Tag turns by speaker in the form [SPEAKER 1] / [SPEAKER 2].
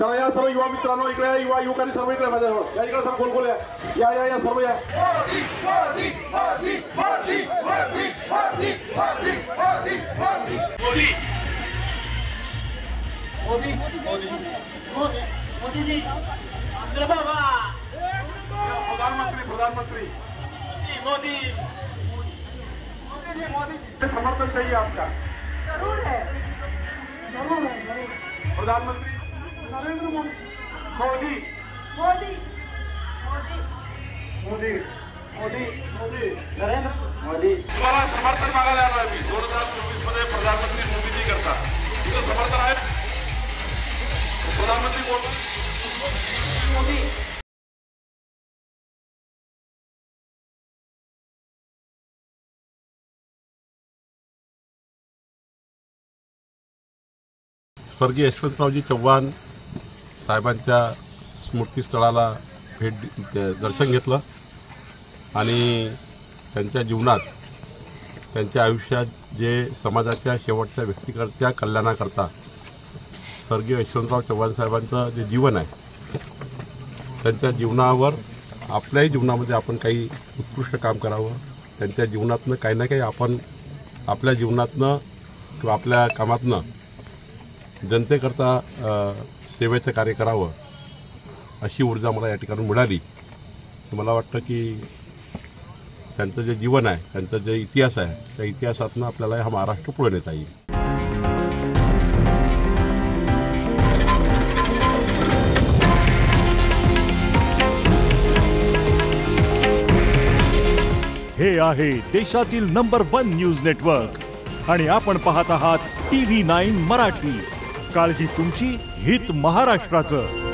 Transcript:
[SPEAKER 1] मित्रांनो इकडे या, युवा युवकांनी सर्व इकडे माझ्याजवळ या इकडे सर्व गोल गोल या. या या या सर्व या. मोदी
[SPEAKER 2] बाबा
[SPEAKER 1] प्रधानमंत्री प्रधानमंत्री
[SPEAKER 2] मोदी
[SPEAKER 1] मोदी मोदी समर्थन चाहिए आपका
[SPEAKER 2] ज़रूर है ज़रूर है
[SPEAKER 1] प्रधानमंत्री नरेंद्र मोदी। मोदी।
[SPEAKER 2] मोदी। मोदी।
[SPEAKER 1] मोदी। मोदी। मोदी।
[SPEAKER 2] नरेंद्र मोदी।
[SPEAKER 1] तुम्हाला समर्थन मागायला आलोय मी. दोन हज़ार चोवीस मध्ये प्रधानमंत्री मोदीजी करता तुझं समर्थन आहे? प्रधानमंत्री कोण?
[SPEAKER 2] मोदी।
[SPEAKER 3] स्वर्गीय यशवंतरावजी चव्हाण साहेबांच्या स्मृतीस्थळाला भेट दर्शन घेतलं आणि त्यांच्या जीवनात त्यांच्या आयुष्यात जे समाजाच्या शेवटच्या व्यक्तीकरच्या कल्याणाकरता स्वर्गीय यशवंतराव चव्हाण साहेबांचं जे जीवन आहे त्यांच्या जीवनावर आपल्याही जीवनामध्ये आपण काही उत्कृष्ट काम करावं. त्यांच्या जीवनातनं काही ना काही आपण आपल्या जीवनातनं किंवा आपल्या कामातनं जनतेकरता सेवेचं कार्य करावं अशी ऊर्जा मला या ठिकाणी मिळाली. मला वाटतं की त्यांचं जे जीवन आहे त्यांचा जे इतिहास आहे त्या इतिहासातनं आपल्याला हा महाराष्ट्र पुढे नेता येईल.
[SPEAKER 4] हे आहे देशातील नंबर वन न्यूज नेटवर्क आणि आपण पाहत आहात टी व्ही नाईन मराठी. काळजी तुमची हित महाराष्ट्राचं.